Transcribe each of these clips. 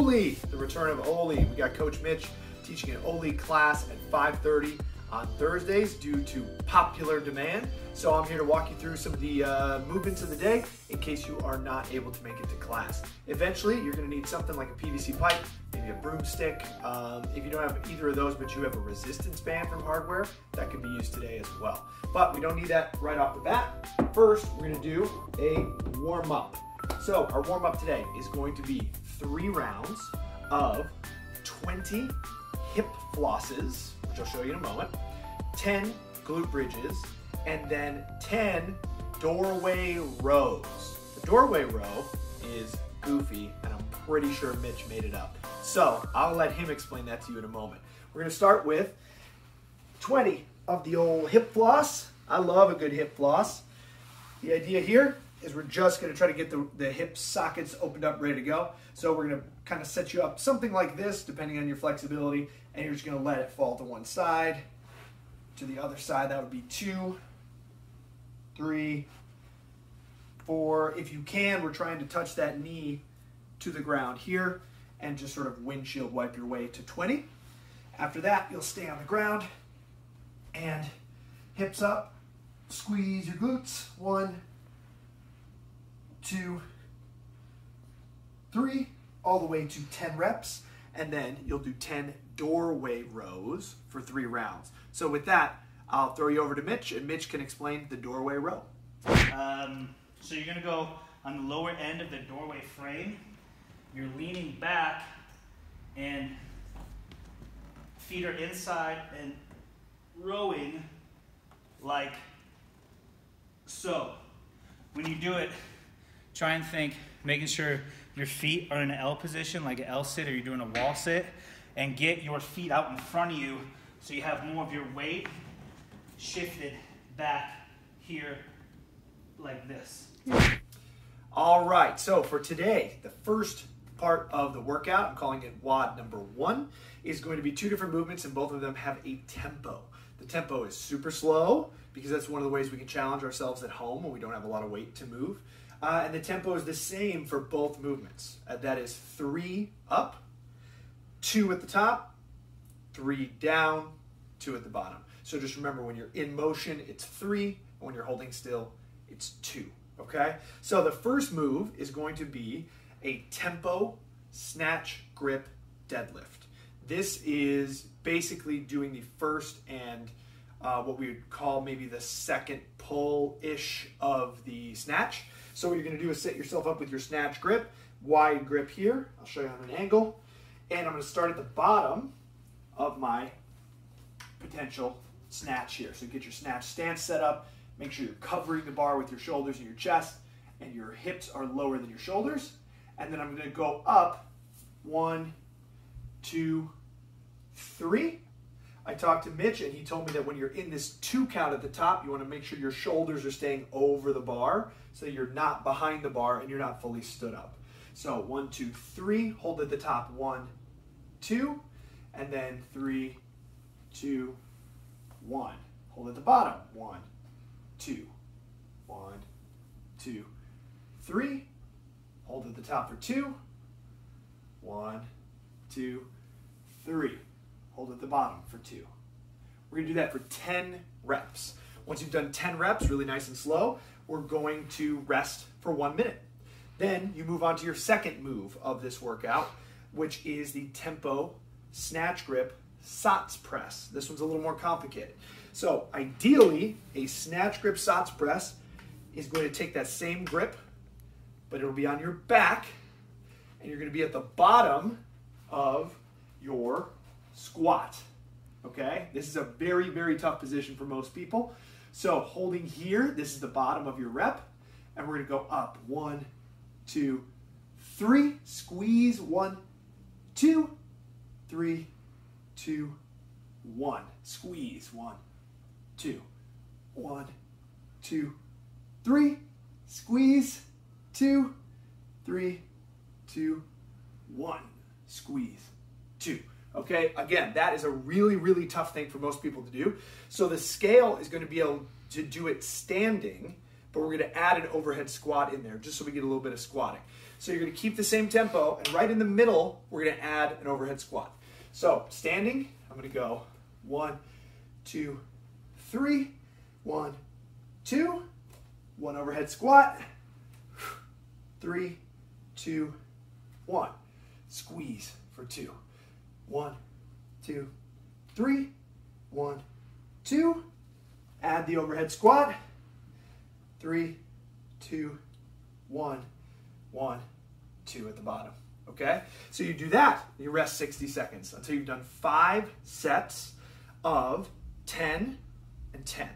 Oly, the return of Oly. We got Coach Mitch teaching an Oly class at 5.30 on Thursdays due to popular demand. So I'm here to walk you through some of the uh, movements of the day in case you are not able to make it to class. Eventually, you're gonna need something like a PVC pipe, maybe a broomstick. Um, if you don't have either of those, but you have a resistance band from hardware, that can be used today as well. But we don't need that right off the bat. First, we're gonna do a warm up. So our warm up today is going to be three rounds of 20 hip flosses, which I'll show you in a moment, 10 glute bridges, and then 10 doorway rows. The doorway row is goofy, and I'm pretty sure Mitch made it up. So I'll let him explain that to you in a moment. We're gonna start with 20 of the old hip floss. I love a good hip floss. The idea here is we're just gonna try to get the, the hip sockets opened up, ready to go. So we're gonna kind of set you up something like this, depending on your flexibility, and you're just gonna let it fall to one side, to the other side, that would be two, three, four. If you can, we're trying to touch that knee to the ground here and just sort of windshield wipe your way to 20. After that, you'll stay on the ground and hips up, squeeze your glutes. One, two, three, all the way to 10 reps. And then you'll do 10 doorway rows for three rounds. So with that, I'll throw you over to Mitch and Mitch can explain the doorway row. Um, so you're gonna go on the lower end of the doorway frame. You're leaning back and feet are inside and rowing like so. When you do it, try and think, making sure your feet are in an L position, like an L sit, or you're doing a wall sit, and get your feet out in front of you so you have more of your weight shifted back here like this. All right, so for today, the first part of the workout, I'm calling it WOD number one, is going to be two different movements and both of them have a tempo. The tempo is super slow because that's one of the ways we can challenge ourselves at home when we don't have a lot of weight to move. Uh, and the tempo is the same for both movements. Uh, that is three up, two at the top, three down, two at the bottom. So just remember when you're in motion, it's three, and when you're holding still, it's two. Okay? So the first move is going to be a tempo snatch grip deadlift. This is basically doing the first and uh, what we would call maybe the second pull ish of the snatch. So what you're going to do is set yourself up with your snatch grip, wide grip here. I'll show you on an angle. And I'm to start at the bottom of my potential snatch here. So get your snatch stance set up. Make sure you're covering the bar with your shoulders and your chest and your hips are lower than your shoulders. And then I'm going to go up one, two, three. I talked to Mitch and he told me that when you're in this two count at the top, you want to make sure your shoulders are staying over the bar so you're not behind the bar and you're not fully stood up. So one, two, three, hold at the top, one, two, and then three, two, one. Hold at the bottom, one, two, one, two, three. Hold at the top for two, one, two, three. Hold at the bottom for two. We're gonna do that for 10 reps. Once you've done 10 reps, really nice and slow, we're going to rest for one minute. Then you move on to your second move of this workout, which is the tempo snatch grip SOTS press. This one's a little more complicated. So ideally, a snatch grip SOTS press is going to take that same grip, but it'll be on your back, and you're going to be at the bottom of your squat. Okay? This is a very, very tough position for most people. So holding here, this is the bottom of your rep, and we're to go up. One, two, three. Squeeze. One, two, three, two, one. Squeeze. One, two, one, two, three. Squeeze. Two, three, two, one. Squeeze. Two. Okay, again, that is a really, really tough thing for most people to do. So the scale is going to be able to do it standing, but we're going to add an overhead squat in there just so we get a little bit of squatting. So you're gonna keep the same tempo, and right in the middle, we're gonna add an overhead squat. So standing, I'm gonna go one, two, three, one, two, one overhead squat, three, two, one. Squeeze for two. One, two, three, one, two. Add the overhead squat. Three, two, one, one, two at the bottom. Okay? So you do that, you rest 60 seconds until you've done five sets of 10 and 10.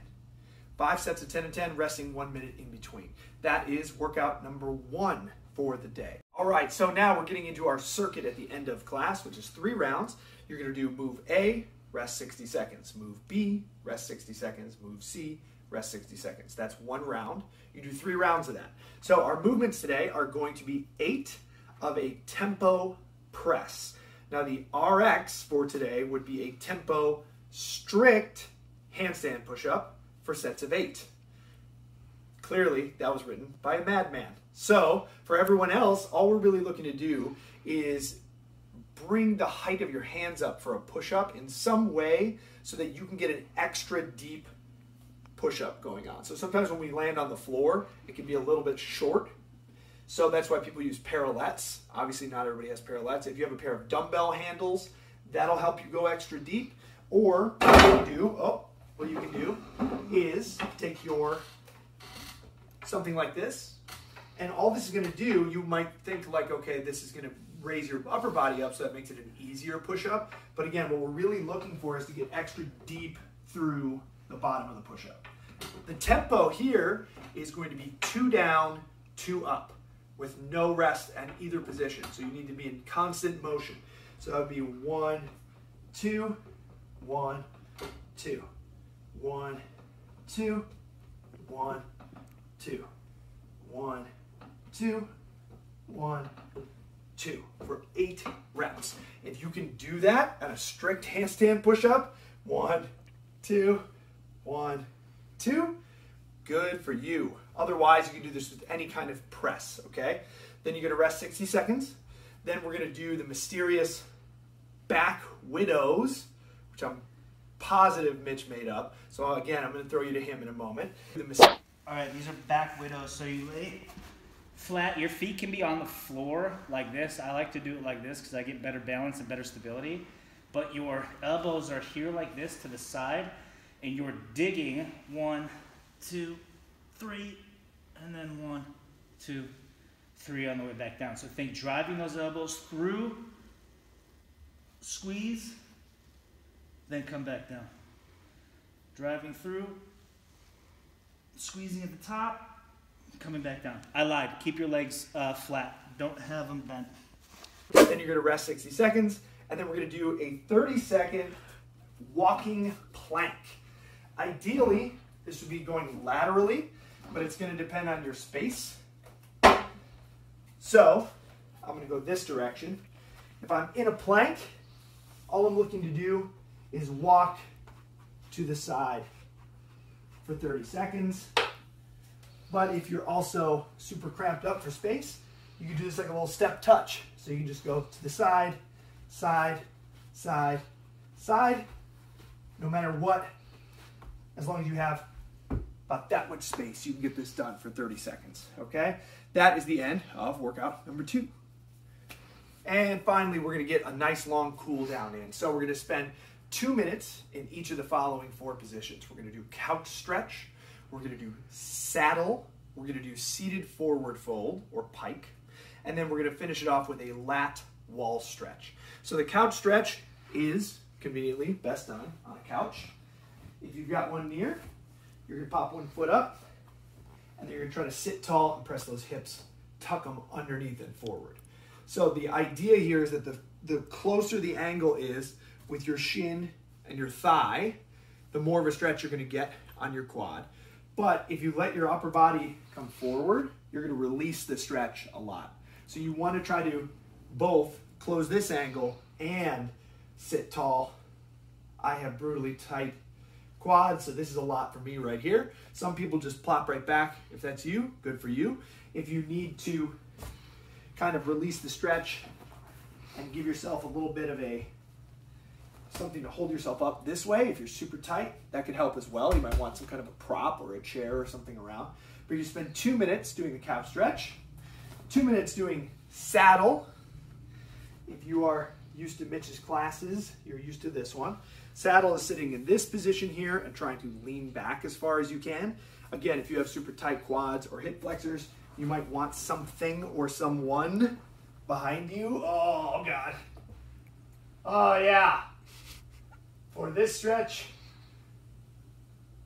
Five sets of 10 and 10, resting one minute in between. That is workout number one for the day. All right, so now we're getting into our circuit at the end of class, which is three rounds. You're gonna do move A, rest 60 seconds. Move B, rest 60 seconds. Move C, rest 60 seconds. That's one round. You do three rounds of that. So our movements today are going to be eight of a tempo press. Now the RX for today would be a tempo strict handstand push-up for sets of eight. Clearly, that was written by a madman. So for everyone else, all we're really looking to do is bring the height of your hands up for a push-up in some way so that you can get an extra deep push-up going on. So sometimes when we land on the floor, it can be a little bit short. So that's why people use parallettes. Obviously not everybody has parallettes. If you have a pair of dumbbell handles, that'll help you go extra deep. Or what you do, oh, what you can do is take your something like this, and all this is going to do, you might think like, okay, this is going to raise your upper body up, so that makes it an easier push-up. But again, what we're really looking for is to get extra deep through the bottom of the push-up. The tempo here is going to be two down, two up, with no rest at either position. So you need to be in constant motion. So that would be one, two, one, two, one, two, one, two, one, two, one, two for eight reps. If you can do that at a strict handstand push-up, one, two, one, two, good for you. Otherwise, you can do this with any kind of press, okay? Then you're gonna rest 60 seconds. Then we're gonna do the mysterious back widows, which I'm positive Mitch made up. So again, I'm gonna throw you to him in a moment. All right, these are back widows. So you lay flat. Your feet can be on the floor like this. I like to do it like this because I get better balance and better stability. But your elbows are here like this to the side, and you're digging one, two, three, and then one, two, three on the way back down. So think driving those elbows through, squeeze, then come back down. Driving through, squeezing at the top, coming back down. I lied. Keep your legs uh, flat. Don't have them bent. Then you're going to rest 60 seconds, and then we're going to do a 30 second walking plank. Ideally, this would be going laterally, but it's going to depend on your space. So, I'm going to go this direction. If I'm in a plank, all I'm looking to do is walk to the side for 30 seconds. But if you're also super cramped up for space, you can do this like a little step touch. So you can just go to the side, side, side, side, no matter what, as long as you have about that much space, you can get this done for 30 seconds, okay? That is the end of workout number two. And finally, we're gonna get a nice long cool down in. So we're gonna spend two minutes in each of the following four positions. We're gonna do couch stretch, we're gonna do saddle, we're gonna do seated forward fold or pike, and then we're gonna finish it off with a lat wall stretch. So the couch stretch is conveniently best done on a couch. If you've got one near, you're gonna pop one foot up, and then you're gonna try to sit tall and press those hips, tuck them underneath and forward. So the idea here is that the, the closer the angle is with your shin and your thigh, the more of a stretch you're gonna get on your quad. But if you let your upper body come forward, you're gonna release the stretch a lot. So you wanna try to both close this angle and sit tall. I have brutally tight quads, so this is a lot for me right here. Some people just plop right back. If that's you, good for you. If you need to kind of release the stretch and give yourself a little bit of a something to hold yourself up this way. If you're super tight, that could help as well. You might want some kind of a prop or a chair or something around. But you spend two minutes doing the calf stretch, two minutes doing saddle. If you are used to Mitch's classes, you're used to this one. Saddle is sitting in this position here and trying to lean back as far as you can. Again, if you have super tight quads or hip flexors, you might want something or someone behind you. Oh, God. Oh, yeah. For this stretch,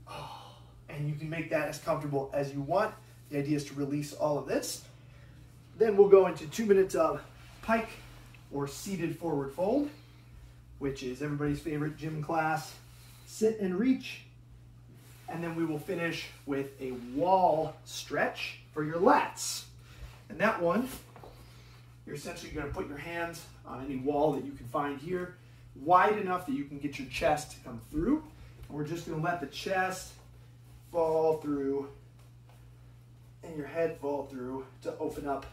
oh, and you can make that as comfortable as you want. The idea is to release all of this. Then we'll go into two minutes of pike or seated forward fold, which is everybody's favorite gym class. Sit and reach. And then we will finish with a wall stretch for your lats. And that one, you're essentially going to put your hands on any wall that you can find here, wide enough that you can get your chest to come through. And we're just going to let the chest fall through and your head fall through to open up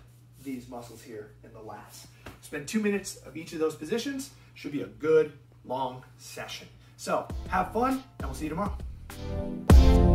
these muscles here in the lats. Spend two minutes of each of those positions. Should be a good long session. So have fun and we'll see you tomorrow.